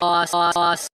Boss.